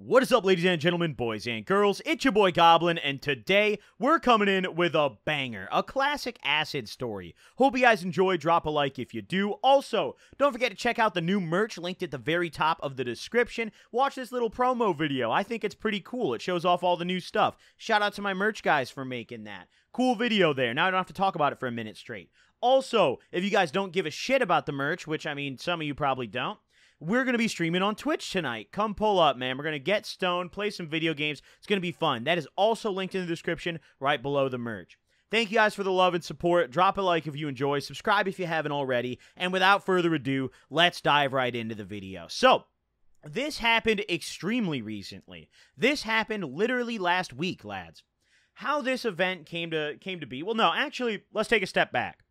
What is up, ladies and gentlemen, boys and girls? It's your boy Goblin, and today we're coming in with a banger, a classic acid story. Hope you guys enjoy. Drop a like if you do. Also, don't forget to check out the new merch linked at the very top of the description. Watch this little promo video. I think it's pretty cool. It shows off all the new stuff. Shout out to my merch guys for making that. Cool video there. Now I don't have to talk about it for a minute straight. Also, if you guys don't give a shit about the merch, which I mean, some of you probably don't, we're going to be streaming on Twitch tonight. Come pull up, man. We're going to get stoned, play some video games. It's going to be fun. That is also linked in the description right below the merch. Thank you guys for the love and support. Drop a like if you enjoy, subscribe if you haven't already, and without further ado, let's dive right into the video. So, this happened extremely recently. This happened literally last week, lads. How this event came to came to be? Well, no, actually, let's take a step back.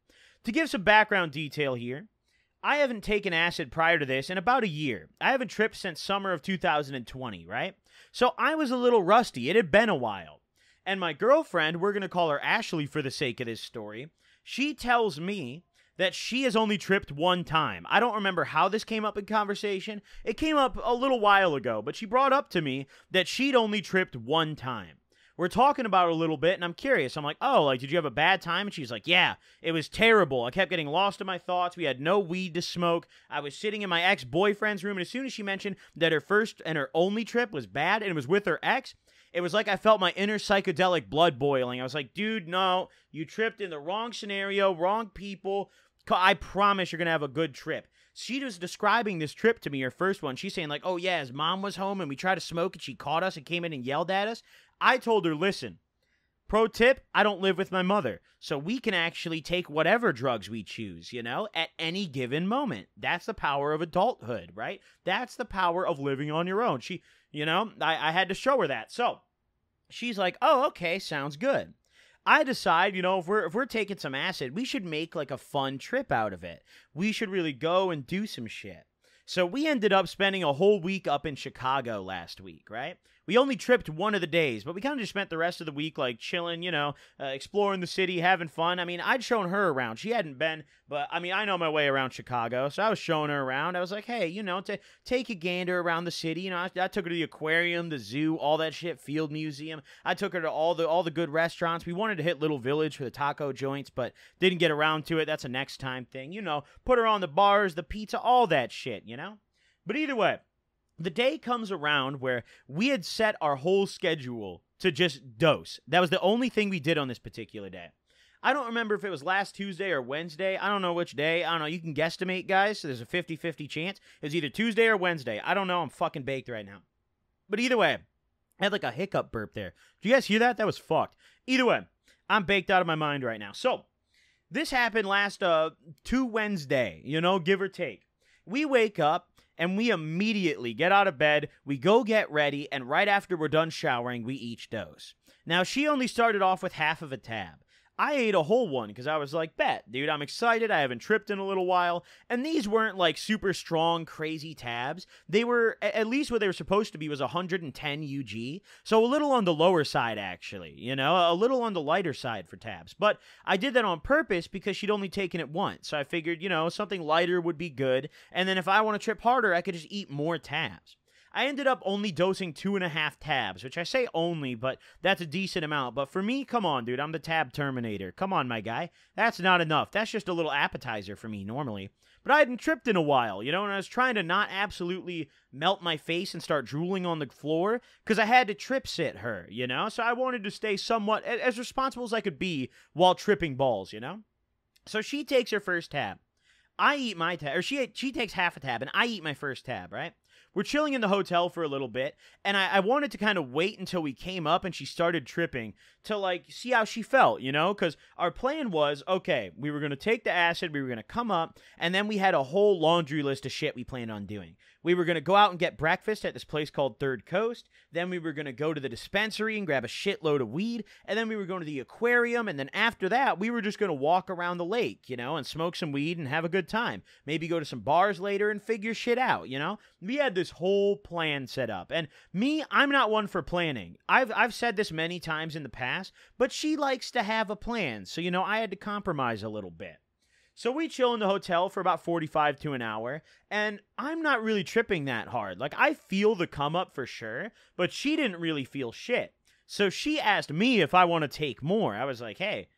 To give some background detail here, I haven't taken acid prior to this in about a year. I haven't tripped since summer of 2020, right? So I was a little rusty. It had been a while. And my girlfriend, we're going to call her Ashley for the sake of this story, she tells me that she has only tripped one time. I don't remember how this came up in conversation. It came up a little while ago, but she brought up to me that she'd only tripped one time we're talking about it a little bit, and I'm curious. I'm like, oh, like, did you have a bad time? And she's like, yeah, it was terrible. I kept getting lost in my thoughts. We had no weed to smoke. I was sitting in my ex boyfriend's room, and as soon as she mentioned that her first and her only trip was bad and it was with her ex, it was like I felt my inner psychedelic blood boiling. I was like, dude, no, you tripped in the wrong scenario, wrong people. I promise you're going to have a good trip. She was describing this trip to me, her first one. She's saying, like, oh, yeah, his mom was home and we tried to smoke and she caught us and came in and yelled at us. I told her, listen, pro tip, I don't live with my mother. So we can actually take whatever drugs we choose, you know, at any given moment. That's the power of adulthood, right? That's the power of living on your own. She, you know, I, I had to show her that. So she's like, oh, okay, sounds good. I decide, you know, if we're if we're taking some acid, we should make like a fun trip out of it. We should really go and do some shit. So we ended up spending a whole week up in Chicago last week, right? We only tripped one of the days, but we kind of just spent the rest of the week like chilling, you know, uh, exploring the city, having fun. I mean, I'd shown her around. She hadn't been, but I mean, I know my way around Chicago, so I was showing her around. I was like, hey, you know, to take a gander around the city. You know, I, I took her to the aquarium, the zoo, all that shit, Field Museum. I took her to all the all the good restaurants. We wanted to hit Little Village for the taco joints, but didn't get around to it. That's a next time thing. You know, put her on the bars, the pizza, all that shit. You know. But either way, the day comes around where we had set our whole schedule to just dose. That was the only thing we did on this particular day. I don't remember if it was last Tuesday or Wednesday. I don't know which day. I don't know. You can guesstimate, guys. So there's a 50 50 chance. It was either Tuesday or Wednesday. I don't know. I'm fucking baked right now. But either way, I had like a hiccup burp there. Do you guys hear that? That was fucked. Either way, I'm baked out of my mind right now. So, this happened last uh two Wednesday, you know, give or take. We wake up and we immediately get out of bed, we go get ready, and right after we're done showering, we each dose. Now, she only started off with half of a tab. I ate a whole one because I was like, bet, dude, I'm excited. I haven't tripped in a little while. And these weren't like super strong, crazy tabs. They were, at least what they were supposed to be was 110 UG. So a little on the lower side, actually, you know, a little on the lighter side for tabs. But I did that on purpose because she'd only taken it once. So I figured, you know, something lighter would be good. And then if I want to trip harder, I could just eat more tabs. I ended up only dosing two and a half tabs, which I say only, but that's a decent amount. But for me, come on, dude, I'm the tab terminator. Come on, my guy. That's not enough. That's just a little appetizer for me normally. But I hadn't tripped in a while, you know, and I was trying to not absolutely melt my face and start drooling on the floor because I had to trip sit her, you know? So I wanted to stay somewhat as responsible as I could be while tripping balls, you know? So she takes her first tab. I eat my tab, or she she takes half a tab, and I eat my first tab, right? We're chilling in the hotel for a little bit, and I, I wanted to kind of wait until we came up and she started tripping to like see how she felt, you know? Because our plan was okay, we were going to take the acid, we were going to come up, and then we had a whole laundry list of shit we planned on doing. We were going to go out and get breakfast at this place called Third Coast. Then we were going to go to the dispensary and grab a shitload of weed. And then we were going to the aquarium. And then after that, we were just going to walk around the lake, you know, and smoke some weed and have a good time. Maybe go to some bars later and figure shit out, you know? We had this whole plan set up. And me, I'm not one for planning. I've, I've said this many times in the past, but she likes to have a plan. So, you know, I had to compromise a little bit. So we chill in the hotel for about 45 to an hour, and I'm not really tripping that hard. Like, I feel the come up for sure, but she didn't really feel shit. So she asked me if I want to take more. I was like, hey,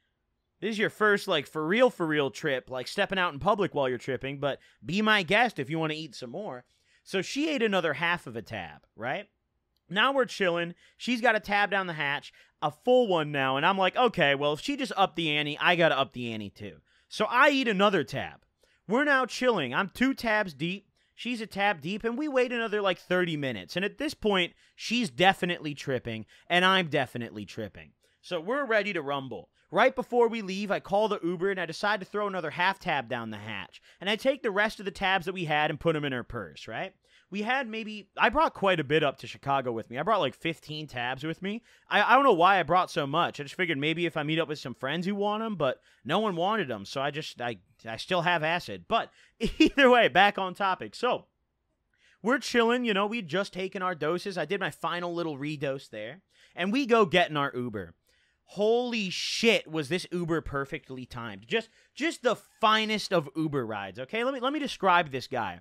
this is your first, like, for real, for real trip, like stepping out in public while you're tripping, but be my guest if you want to eat some more. So she ate another half of a tab, right? Now we're chilling. She's got a tab down the hatch, a full one now, and I'm like, okay, well, if she just upped the ante, I gotta up the ante too. So I eat another tab. We're now chilling. I'm two tabs deep. She's a tab deep, and we wait another like 30 minutes. And at this point, she's definitely tripping, and I'm definitely tripping. So we're ready to rumble. Right before we leave, I call the Uber and I decide to throw another half tab down the hatch. And I take the rest of the tabs that we had and put them in her purse, right? We had maybe I brought quite a bit up to Chicago with me. I brought like 15 tabs with me. I, I don't know why I brought so much. I just figured maybe if I meet up with some friends who want them, but no one wanted them, so I just I I still have acid. But either way, back on topic. So we're chilling, you know, we'd just taken our doses. I did my final little redose there, and we go getting our Uber. Holy shit, was this Uber perfectly timed. Just just the finest of Uber rides, okay? Let me let me describe this guy.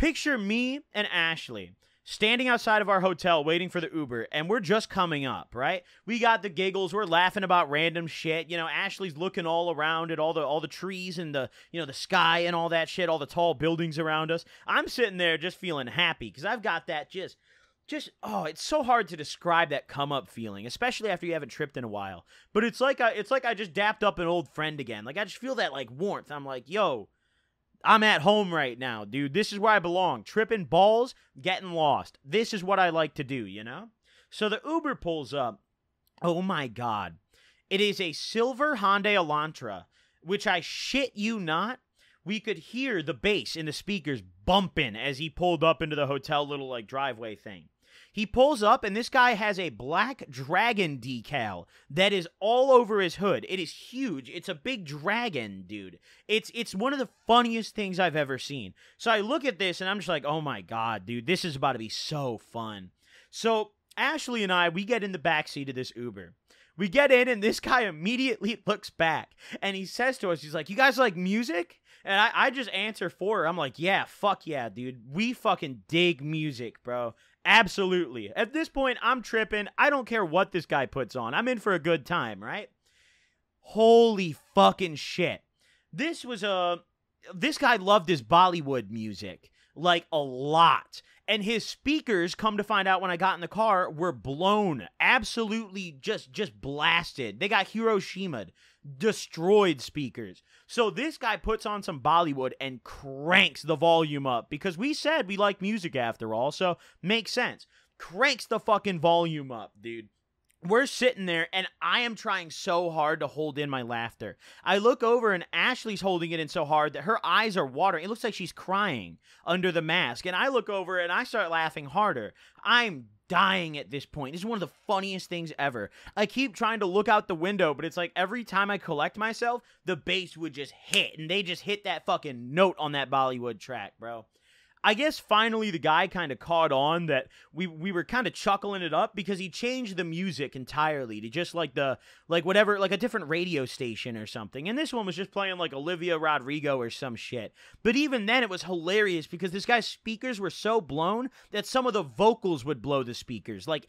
Picture me and Ashley standing outside of our hotel waiting for the Uber, and we're just coming up, right? We got the giggles, we're laughing about random shit. You know, Ashley's looking all around at all the all the trees and the you know the sky and all that shit, all the tall buildings around us. I'm sitting there just feeling happy because I've got that just just oh it's so hard to describe that come up feeling especially after you haven't tripped in a while but it's like I, it's like i just dapped up an old friend again like i just feel that like warmth i'm like yo I'm at home right now, dude. This is where I belong. Tripping balls, getting lost. This is what I like to do, you know? So the Uber pulls up. Oh my God. It is a silver Hyundai Elantra, which I shit you not. We could hear the bass in the speakers bumping as he pulled up into the hotel little like driveway thing. He pulls up, and this guy has a black dragon decal that is all over his hood. It is huge. It's a big dragon, dude. It's it's one of the funniest things I've ever seen. So I look at this, and I'm just like, oh my god, dude, this is about to be so fun. So Ashley and I, we get in the back seat of this Uber. We get in, and this guy immediately looks back, and he says to us, he's like, "You guys like music?" And I, I just answer for her. I'm like, yeah, fuck yeah, dude. We fucking dig music, bro. Absolutely. At this point, I'm tripping. I don't care what this guy puts on. I'm in for a good time, right? Holy fucking shit. This was a. This guy loved his Bollywood music like a lot. And his speakers, come to find out when I got in the car, were blown. Absolutely just just blasted. They got Hiroshima destroyed speakers. So this guy puts on some Bollywood and cranks the volume up because we said we like music after all, so makes sense. Cranks the fucking volume up, dude. We're sitting there and I am trying so hard to hold in my laughter. I look over and Ashley's holding it in so hard that her eyes are watering. It looks like she's crying under the mask. And I look over and I start laughing harder. I'm dying at this point. This is one of the funniest things ever. I keep trying to look out the window, but it's like every time I collect myself, the bass would just hit, and they just hit that fucking note on that Bollywood track, bro. I guess finally the guy kind of caught on that we we were kind of chuckling it up because he changed the music entirely to just like the like whatever like a different radio station or something. And this one was just playing like Olivia Rodrigo or some shit. But even then it was hilarious because this guy's speakers were so blown that some of the vocals would blow the speakers. Like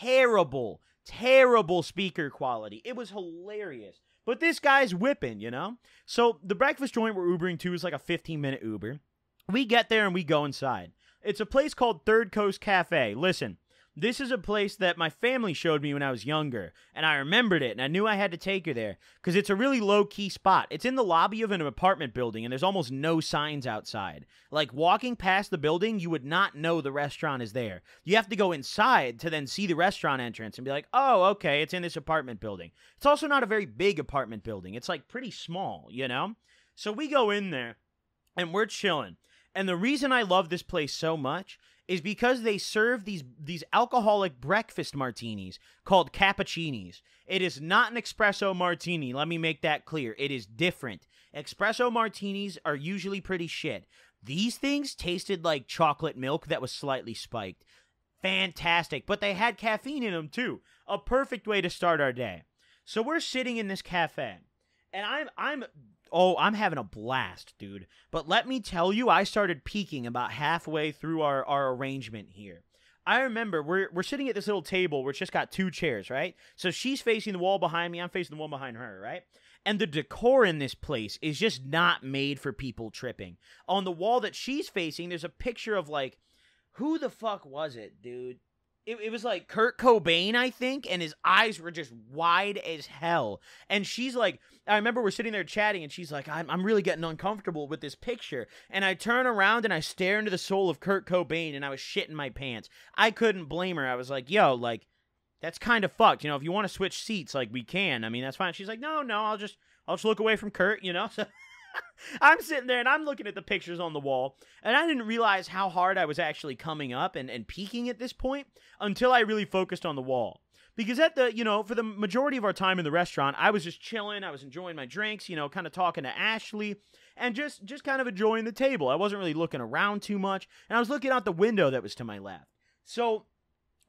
terrible, terrible speaker quality. It was hilarious. But this guy's whipping, you know? So the breakfast joint we're Ubering to is like a 15 minute Uber. We get there and we go inside. It's a place called Third Coast Cafe. Listen, this is a place that my family showed me when I was younger, and I remembered it, and I knew I had to take her there because it's a really low key spot. It's in the lobby of an apartment building, and there's almost no signs outside. Like walking past the building, you would not know the restaurant is there. You have to go inside to then see the restaurant entrance and be like, oh, okay, it's in this apartment building. It's also not a very big apartment building, it's like pretty small, you know? So we go in there, and we're chilling. And the reason I love this place so much is because they serve these these alcoholic breakfast martinis called cappuccinis. It is not an espresso martini, let me make that clear. It is different. Espresso martinis are usually pretty shit. These things tasted like chocolate milk that was slightly spiked. Fantastic, but they had caffeine in them too. A perfect way to start our day. So we're sitting in this cafe, and I'm I'm Oh, I'm having a blast, dude. But let me tell you, I started peaking about halfway through our, our arrangement here. I remember we're we're sitting at this little table where it's just got two chairs, right? So she's facing the wall behind me, I'm facing the wall behind her, right? And the decor in this place is just not made for people tripping. On the wall that she's facing, there's a picture of like who the fuck was it, dude? It, it was like Kurt Cobain, I think, and his eyes were just wide as hell. And she's like, I remember we're sitting there chatting, and she's like, I'm, I'm really getting uncomfortable with this picture. And I turn around and I stare into the soul of Kurt Cobain, and I was shitting my pants. I couldn't blame her. I was like, yo, like, that's kind of fucked. You know, if you want to switch seats, like, we can. I mean, that's fine. She's like, no, no, I'll just, I'll just look away from Kurt, you know? So I'm sitting there and I'm looking at the pictures on the wall, and I didn't realize how hard I was actually coming up and, and peaking at this point until I really focused on the wall. Because at the, you know, for the majority of our time in the restaurant, I was just chilling, I was enjoying my drinks, you know, kind of talking to Ashley and just just kind of enjoying the table. I wasn't really looking around too much, and I was looking out the window that was to my left. So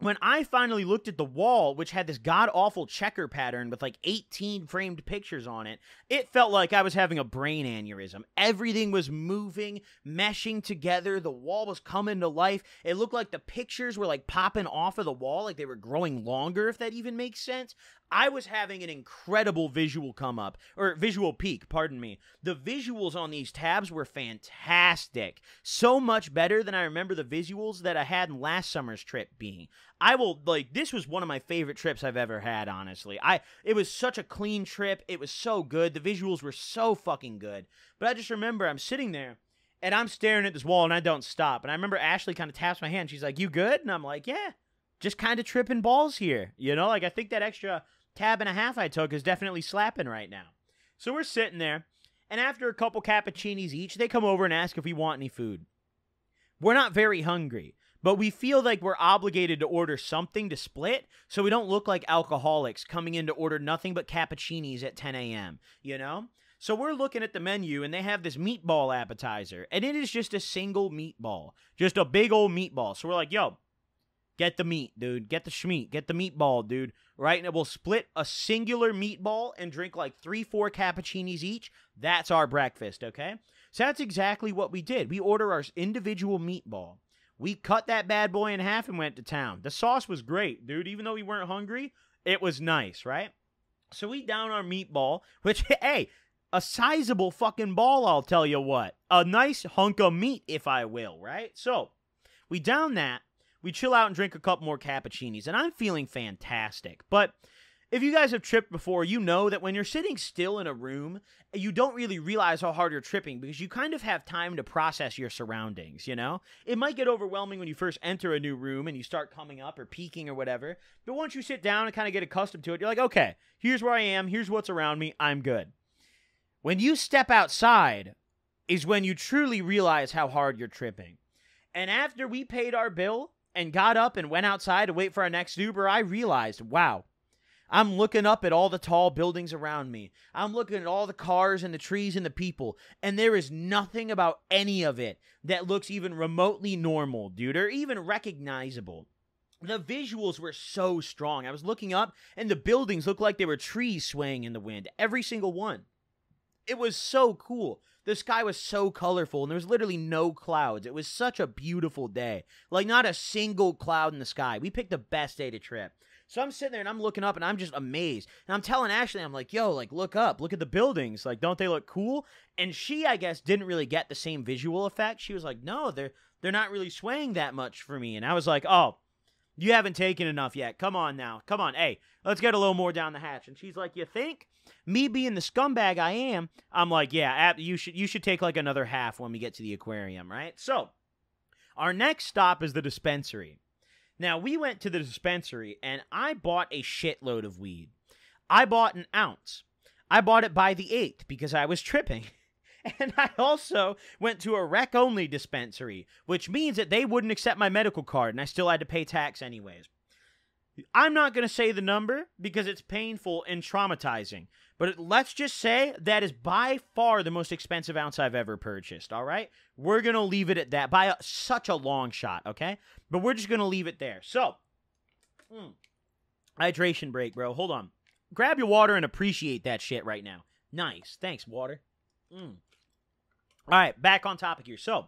when I finally looked at the wall, which had this god awful checker pattern with like 18 framed pictures on it, it felt like I was having a brain aneurysm. Everything was moving, meshing together. The wall was coming to life. It looked like the pictures were like popping off of the wall, like they were growing longer, if that even makes sense. I was having an incredible visual come up, or visual peak, pardon me. The visuals on these tabs were fantastic. So much better than I remember the visuals that I had in last summer's trip being. I will like this was one of my favorite trips I've ever had, honestly. I it was such a clean trip. It was so good. The visuals were so fucking good. But I just remember I'm sitting there and I'm staring at this wall and I don't stop. And I remember Ashley kind of taps my hand. She's like, "You good?" And I'm like, "Yeah." Just kind of tripping balls here. You know, like I think that extra tab and a half I took is definitely slapping right now. So we're sitting there, and after a couple cappuccinis each, they come over and ask if we want any food. We're not very hungry, but we feel like we're obligated to order something to split so we don't look like alcoholics coming in to order nothing but cappuccinis at 10 a.m., you know? So we're looking at the menu and they have this meatball appetizer, and it is just a single meatball, just a big old meatball. So we're like, yo, get the meat, dude. Get the schmeat. Get the meatball, dude right? And we'll split a singular meatball and drink like three, four cappuccinis each. That's our breakfast, okay? So that's exactly what we did. We order our individual meatball. We cut that bad boy in half and went to town. The sauce was great, dude. Even though we weren't hungry, it was nice, right? So we down our meatball, which, hey, a sizable fucking ball, I'll tell you what. A nice hunk of meat, if I will, right? So we down that we chill out and drink a couple more cappuccinis, and I'm feeling fantastic. But if you guys have tripped before, you know that when you're sitting still in a room, you don't really realize how hard you're tripping because you kind of have time to process your surroundings, you know? It might get overwhelming when you first enter a new room and you start coming up or peaking or whatever, but once you sit down and kind of get accustomed to it, you're like, okay, here's where I am, here's what's around me, I'm good. When you step outside is when you truly realize how hard you're tripping. And after we paid our bill, and got up and went outside to wait for our next Uber, I realized, wow, I'm looking up at all the tall buildings around me. I'm looking at all the cars and the trees and the people, and there is nothing about any of it that looks even remotely normal, dude, or even recognizable. The visuals were so strong. I was looking up, and the buildings looked like they were trees swaying in the wind, every single one. It was so cool. The sky was so colorful and there was literally no clouds. It was such a beautiful day. Like not a single cloud in the sky. We picked the best day to trip. So I'm sitting there and I'm looking up and I'm just amazed. And I'm telling Ashley, I'm like, yo, like, look up, look at the buildings. Like, don't they look cool? And she, I guess, didn't really get the same visual effect. She was like, no, they're they're not really swaying that much for me. And I was like, oh, you haven't taken enough yet. Come on now. Come on. Hey, let's get a little more down the hatch. And she's like, You think? Me being the scumbag I am, I'm like, Yeah, you should you should take like another half when we get to the aquarium, right? So our next stop is the dispensary. Now we went to the dispensary and I bought a shitload of weed. I bought an ounce. I bought it by the eighth because I was tripping. And I also went to a rec only dispensary, which means that they wouldn't accept my medical card and I still had to pay tax anyways. I'm not going to say the number because it's painful and traumatizing, but let's just say that is by far the most expensive ounce I've ever purchased, all right? We're going to leave it at that by a, such a long shot, okay? But we're just going to leave it there. So, mm, hydration break, bro. Hold on. Grab your water and appreciate that shit right now. Nice. Thanks, water. Mm. All right, back on topic here. So,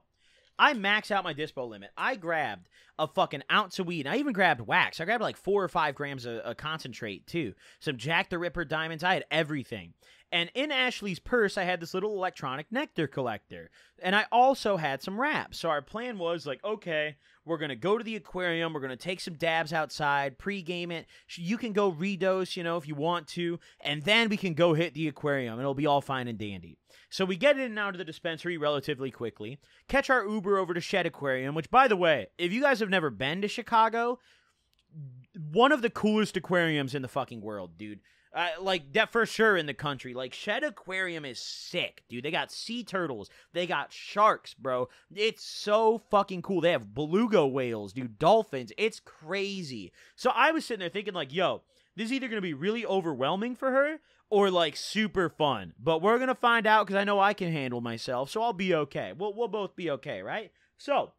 I max out my dispo limit. I grabbed a fucking ounce of weed. I even grabbed wax. I grabbed like four or five grams of, of concentrate too. Some Jack the Ripper diamonds. I had everything. And in Ashley's purse, I had this little electronic nectar collector. And I also had some wraps. So our plan was like, okay, we're going to go to the aquarium. We're going to take some dabs outside, pregame it. You can go redose, you know, if you want to. And then we can go hit the aquarium. It'll be all fine and dandy. So we get in and out of the dispensary relatively quickly, catch our Uber over to Shedd Aquarium, which, by the way, if you guys have never been to Chicago, one of the coolest aquariums in the fucking world, dude. Uh, like that for sure in the country. Like Shedd Aquarium is sick, dude. They got sea turtles, they got sharks, bro. It's so fucking cool. They have beluga whales, dude, dolphins. It's crazy. So I was sitting there thinking, like, yo, this is either gonna be really overwhelming for her or like super fun. But we're gonna find out because I know I can handle myself, so I'll be okay. We'll we'll both be okay, right? So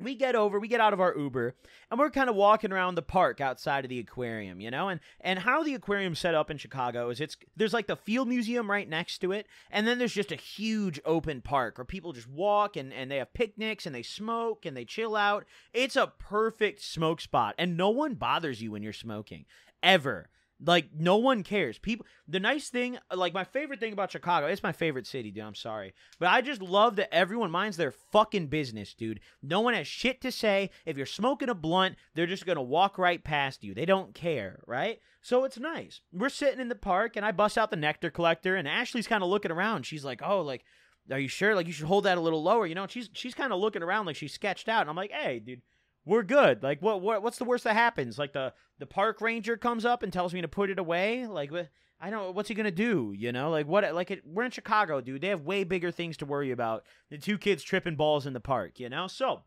we get over, we get out of our Uber, and we're kind of walking around the park outside of the aquarium, you know? And and how the aquarium's set up in Chicago is it's there's like the Field Museum right next to it, and then there's just a huge open park where people just walk and, and they have picnics and they smoke and they chill out. It's a perfect smoke spot, and no one bothers you when you're smoking. Ever. Like no one cares. People the nice thing, like my favorite thing about Chicago, it's my favorite city, dude. I'm sorry. But I just love that everyone minds their fucking business, dude. No one has shit to say. If you're smoking a blunt, they're just gonna walk right past you. They don't care, right? So it's nice. We're sitting in the park and I bust out the nectar collector and Ashley's kind of looking around. She's like, Oh, like, are you sure? Like you should hold that a little lower, you know? And she's she's kind of looking around like she's sketched out. And I'm like, hey, dude we're good. Like what what what's the worst that happens? Like the the park ranger comes up and tells me to put it away. Like I don't. What's he gonna do? You know, like what? Like it, we're in Chicago, dude. They have way bigger things to worry about than two kids tripping balls in the park. You know, so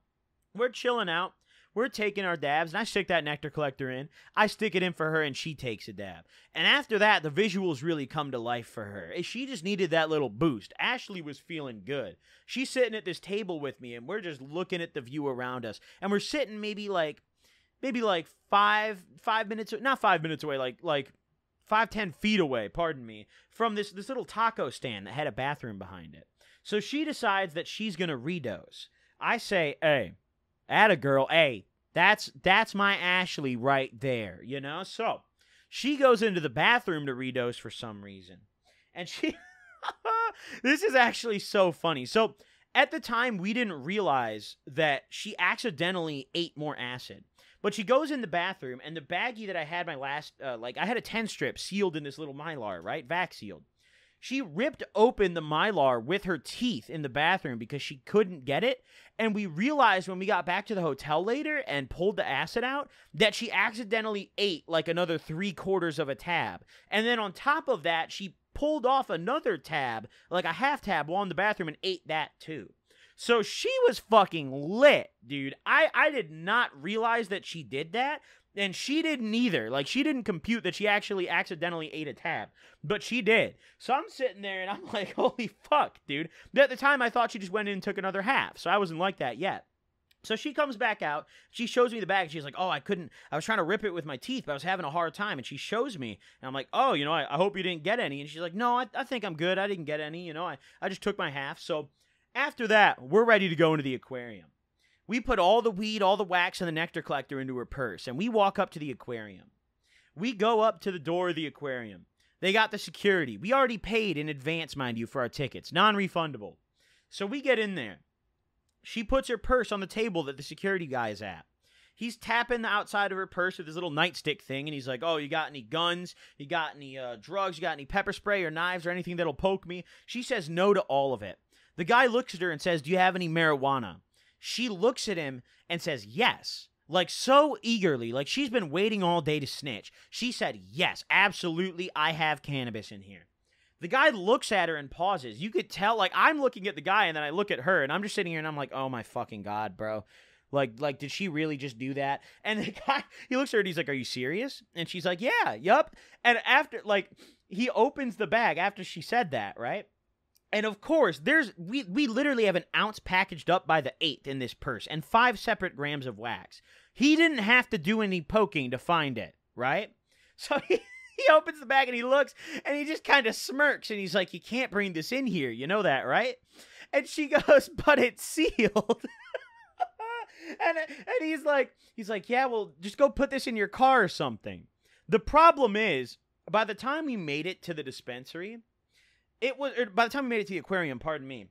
we're chilling out. We're taking our dabs, and I stick that nectar collector in. I stick it in for her, and she takes a dab. And after that, the visuals really come to life for her. She just needed that little boost. Ashley was feeling good. She's sitting at this table with me, and we're just looking at the view around us. And we're sitting maybe like, maybe like five, five minutes, not five minutes away, like, like five, ten feet away, pardon me, from this, this little taco stand that had a bathroom behind it. So she decides that she's going to redose. I say, hey, a girl, hey, that's that's my Ashley right there, you know? So she goes into the bathroom to redose for some reason. And she This is actually so funny. So at the time we didn't realize that she accidentally ate more acid. But she goes in the bathroom and the baggie that I had my last uh, like I had a 10 strip sealed in this little mylar, right? Vac sealed. She ripped open the mylar with her teeth in the bathroom because she couldn't get it. And we realized when we got back to the hotel later and pulled the acid out that she accidentally ate like another three quarters of a tab. And then on top of that, she pulled off another tab, like a half tab, while in the bathroom and ate that too. So she was fucking lit, dude. I, I did not realize that she did that and she didn't either. Like she didn't compute that she actually accidentally ate a tab, but she did. So I'm sitting there and I'm like, "Holy fuck, dude!" At the time, I thought she just went in and took another half, so I wasn't like that yet. So she comes back out. She shows me the bag. She's like, "Oh, I couldn't. I was trying to rip it with my teeth, but I was having a hard time." And she shows me, and I'm like, "Oh, you know, I, I hope you didn't get any." And she's like, "No, I, I think I'm good. I didn't get any. You know, I, I just took my half." So after that, we're ready to go into the aquarium. We put all the weed, all the wax, and the nectar collector into her purse, and we walk up to the aquarium. We go up to the door of the aquarium. They got the security. We already paid in advance, mind you, for our tickets, non refundable. So we get in there. She puts her purse on the table that the security guy is at. He's tapping the outside of her purse with his little nightstick thing, and he's like, "Oh, you got any guns? You got any uh, drugs? You got any pepper spray or knives or anything that'll poke me?" She says no to all of it. The guy looks at her and says, "Do you have any marijuana?" She looks at him and says, Yes. Like so eagerly, like she's been waiting all day to snitch. She said, Yes, absolutely, I have cannabis in here. The guy looks at her and pauses. You could tell, like, I'm looking at the guy and then I look at her and I'm just sitting here and I'm like, Oh my fucking God, bro. Like, like, did she really just do that? And the guy, he looks at her and he's like, Are you serious? And she's like, Yeah, yup. And after, like, he opens the bag after she said that, right? And of course, there's we we literally have an ounce packaged up by the eighth in this purse and five separate grams of wax. He didn't have to do any poking to find it, right? So he, he opens the bag and he looks and he just kind of smirks and he's like, You can't bring this in here. You know that, right? And she goes, But it's sealed. and, and he's like, he's like, yeah, well, just go put this in your car or something. The problem is, by the time we made it to the dispensary, it was er, by the time we made it to the aquarium, pardon me,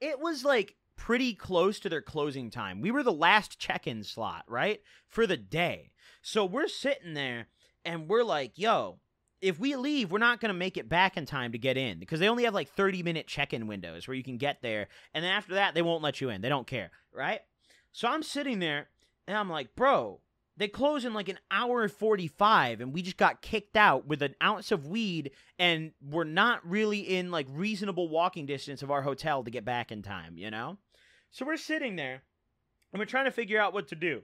it was like pretty close to their closing time. We were the last check-in slot, right? For the day. So we're sitting there and we're like, yo, if we leave, we're not going to make it back in time to get in because they only have like 30 minute check in windows where you can get there. And then after that, they won't let you in. They don't care, right? So I'm sitting there and I'm like, bro, they close in like an hour and 45 and we just got kicked out with an ounce of weed and we're not really in like reasonable walking distance of our hotel to get back in time, you know? So we're sitting there and we're trying to figure out what to do.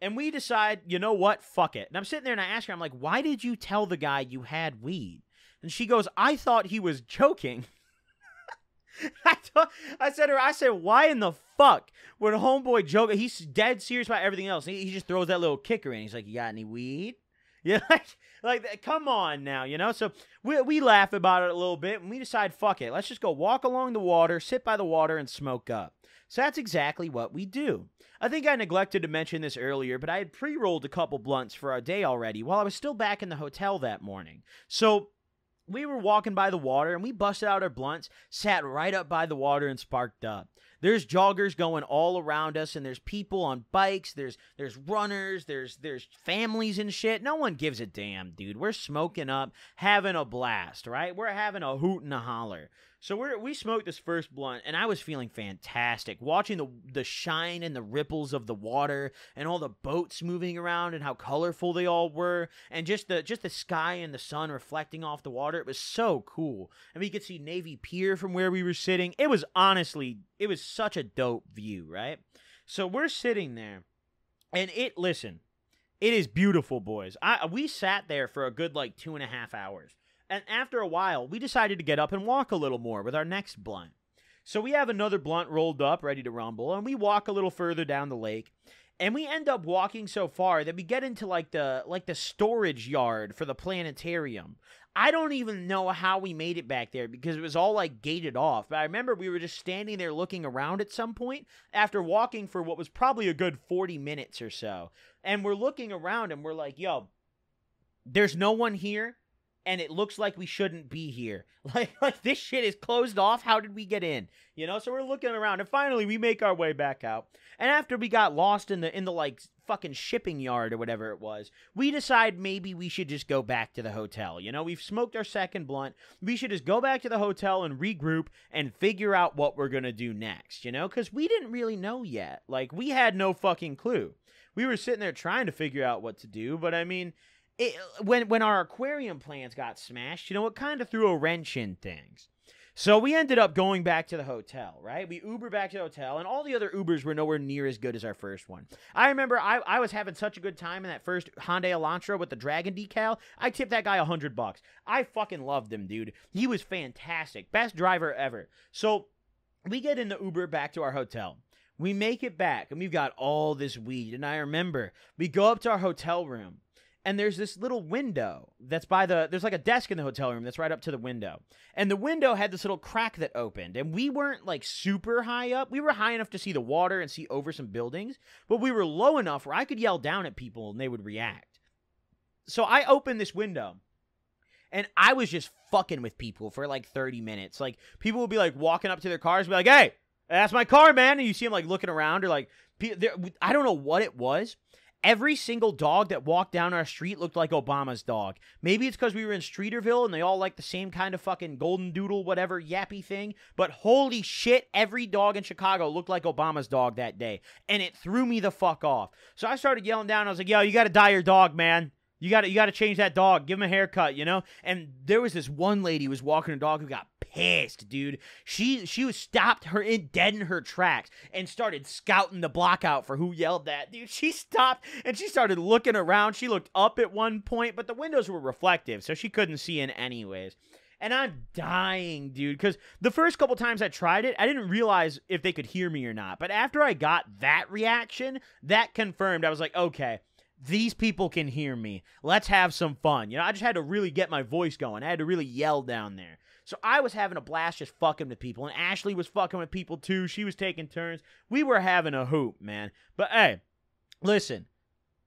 And we decide, you know what? Fuck it. And I'm sitting there and I ask her, I'm like, why did you tell the guy you had weed? And she goes, I thought he was joking. I, thought, I said to her, I said, why in the fuck would homeboy joke? He's dead serious about everything else. He, he, just throws that little kicker in. He's like, you got any weed? Yeah, like, like come on now, you know. So we we laugh about it a little bit, and we decide, fuck it, let's just go walk along the water, sit by the water, and smoke up. So that's exactly what we do. I think I neglected to mention this earlier, but I had pre rolled a couple blunts for our day already while I was still back in the hotel that morning. So we were walking by the water and we busted out our blunts, sat right up by the water and sparked up. There's joggers going all around us and there's people on bikes, there's there's runners, there's there's families and shit. No one gives a damn, dude. We're smoking up, having a blast, right? We're having a hoot and a holler. So we we smoked this first blunt, and I was feeling fantastic. Watching the the shine and the ripples of the water, and all the boats moving around, and how colorful they all were, and just the just the sky and the sun reflecting off the water. It was so cool. And we could see Navy Pier from where we were sitting. It was honestly, it was such a dope view, right? So we're sitting there, and it listen, it is beautiful, boys. I we sat there for a good like two and a half hours. And after a while, we decided to get up and walk a little more with our next blunt. So we have another blunt rolled up, ready to rumble, and we walk a little further down the lake. And we end up walking so far that we get into like the like the storage yard for the planetarium. I don't even know how we made it back there because it was all like gated off. But I remember we were just standing there looking around at some point after walking for what was probably a good 40 minutes or so. And we're looking around and we're like, yo, there's no one here and it looks like we shouldn't be here. Like like this shit is closed off. How did we get in? You know, so we're looking around and finally we make our way back out. And after we got lost in the in the like fucking shipping yard or whatever it was, we decide maybe we should just go back to the hotel. You know, we've smoked our second blunt. We should just go back to the hotel and regroup and figure out what we're going to do next, you know? Cuz we didn't really know yet. Like we had no fucking clue. We were sitting there trying to figure out what to do, but I mean, it, when when our aquarium plans got smashed, you know, it kind of threw a wrench in things. So we ended up going back to the hotel, right? We Uber back to the hotel, and all the other Ubers were nowhere near as good as our first one. I remember I, I was having such a good time in that first Hyundai Elantra with the Dragon decal. I tipped that guy a hundred bucks. I fucking loved him, dude. He was fantastic, best driver ever. So we get in the Uber back to our hotel. We make it back, and we've got all this weed. And I remember we go up to our hotel room and there's this little window that's by the there's like a desk in the hotel room that's right up to the window. And the window had this little crack that opened and we weren't like super high up. We were high enough to see the water and see over some buildings but we were low enough where i could yell down at people and they would react. So i opened this window and i was just fucking with people for like 30 minutes. Like people would be like walking up to their cars and be like hey that's my car man. And you see them like looking around or like i don't know what it was Every single dog that walked down our street looked like Obama's dog. Maybe it's because we were in Streeterville and they all like the same kind of fucking golden doodle, whatever, yappy thing. But holy shit, every dog in Chicago looked like Obama's dog that day. And it threw me the fuck off. So I started yelling down. I was like, yo, you got to dye your dog, man. You got to you got to change that dog. Give him a haircut, you know. And there was this one lady who was walking a dog who got pissed, dude. She she was stopped her in dead in her tracks and started scouting the block out for who yelled that, dude. She stopped and she started looking around. She looked up at one point, but the windows were reflective, so she couldn't see in anyways. And I'm dying, dude, because the first couple times I tried it, I didn't realize if they could hear me or not. But after I got that reaction, that confirmed I was like, okay, these people can hear me. Let's have some fun. You know, I just had to really get my voice going. I had to really yell down there. So I was having a blast just fucking with people, and Ashley was fucking with people too. She was taking turns. We were having a hoop, man. But hey, listen,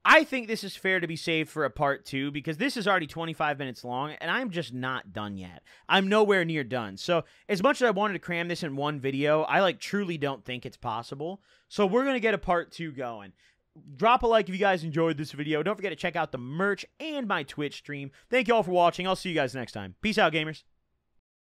I think this is fair to be saved for a part two because this is already 25 minutes long and I'm just not done yet. I'm nowhere near done. So, as much as I wanted to cram this in one video, I like truly don't think it's possible. So, we're going to get a part two going. Drop a like if you guys enjoyed this video. Don't forget to check out the merch and my Twitch stream. Thank you all for watching. I'll see you guys next time. Peace out, gamers.